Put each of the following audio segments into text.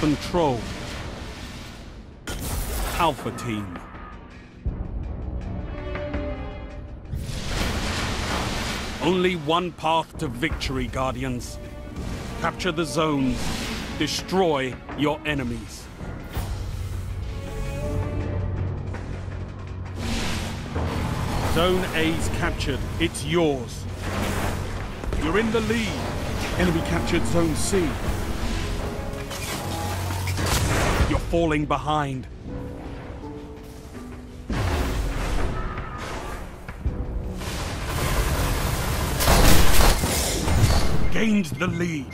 control. Alpha Team. Only one path to victory, Guardians. Capture the zones. Destroy your enemies. Zone A's captured. It's yours. You're in the lead. Enemy captured Zone C. You're falling behind. Gained the lead.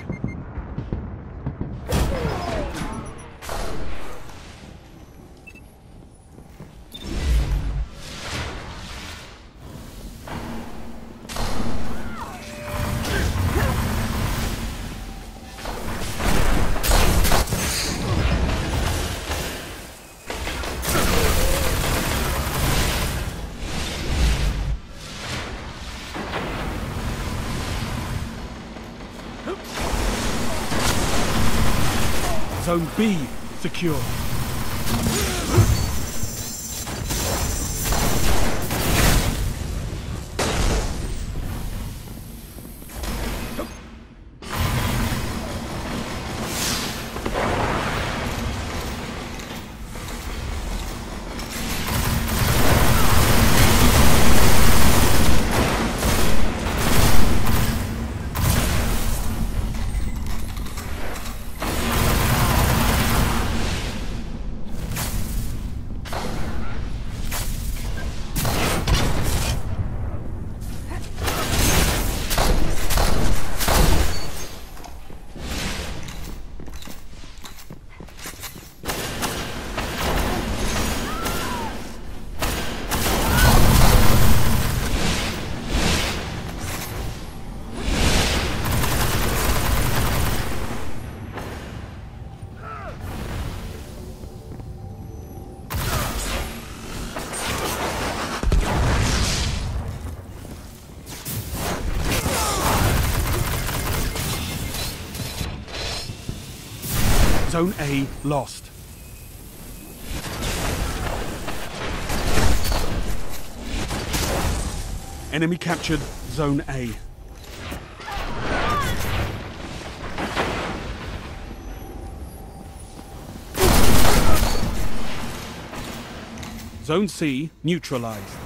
Zone B secure. Zone A lost. Enemy captured Zone A. Zone C neutralized.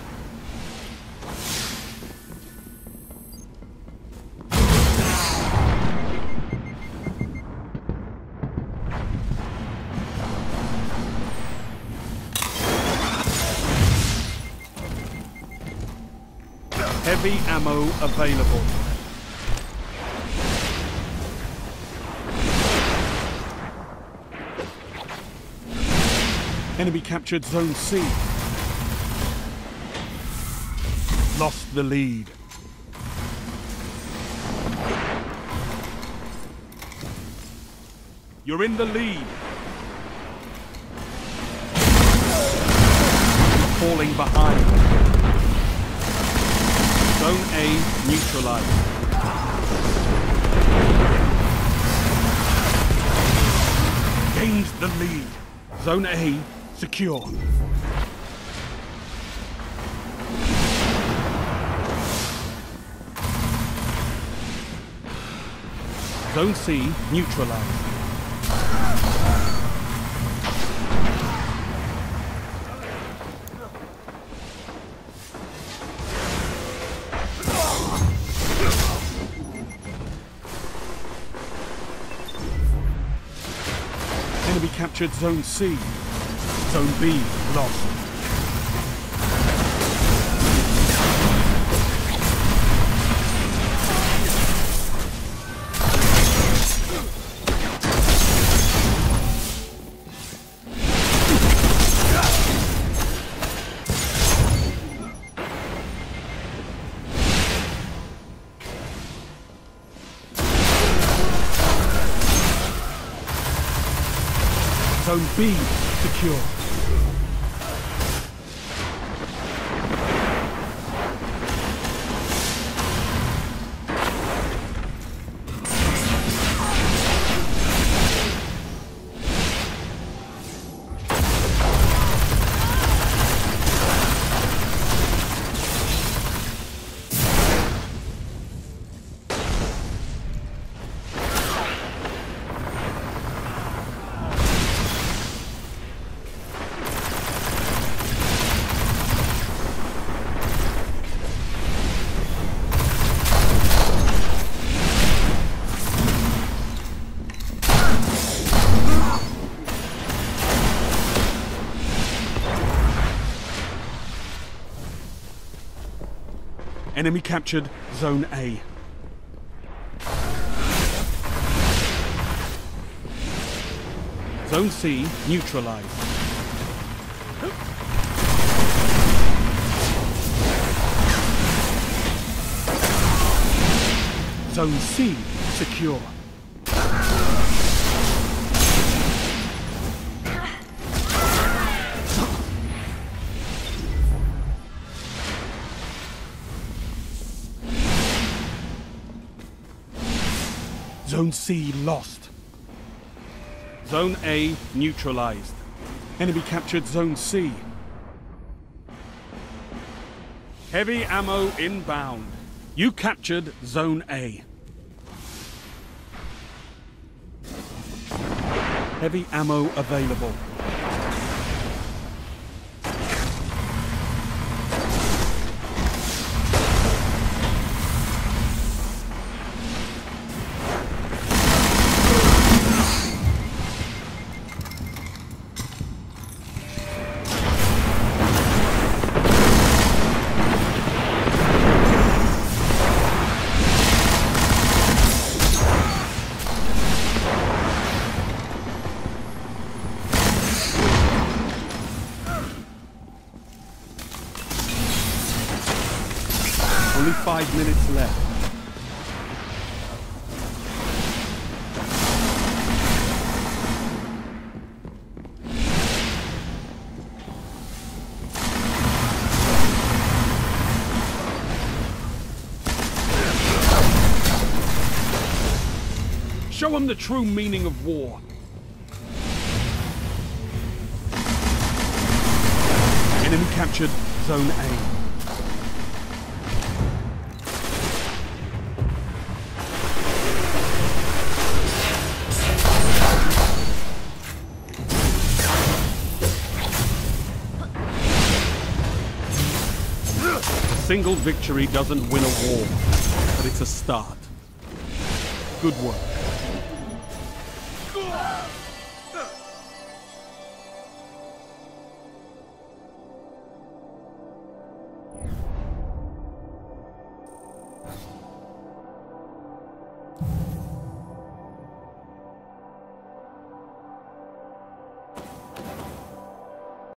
Heavy ammo available. Enemy captured Zone C. Lost the lead. You're in the lead. Falling behind. Zone A neutralized. Gained the lead. Zone A secure. Zone C neutralized. Enemy captured Zone C. Zone B lost. Zone B secure. Enemy captured Zone A. Zone C neutralized. Zone C secure. Zone C lost. Zone A neutralized. Enemy captured Zone C. Heavy ammo inbound. You captured Zone A. Heavy ammo available. Show them the true meaning of war. Enemy captured Zone A. A single victory doesn't win a war, but it's a start. Good work.